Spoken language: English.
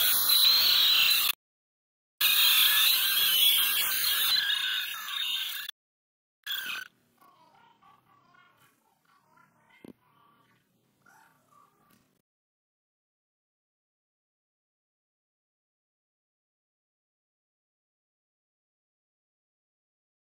you